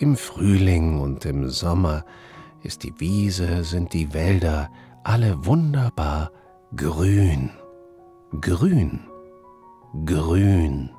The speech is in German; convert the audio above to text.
Im Frühling und im Sommer ist die Wiese, sind die Wälder alle wunderbar grün, grün, grün.